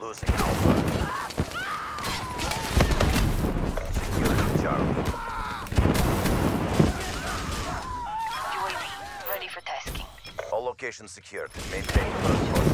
Losing Alpha. Securing Charlie. UAV, ready for tasking. All locations secured. Maintain control.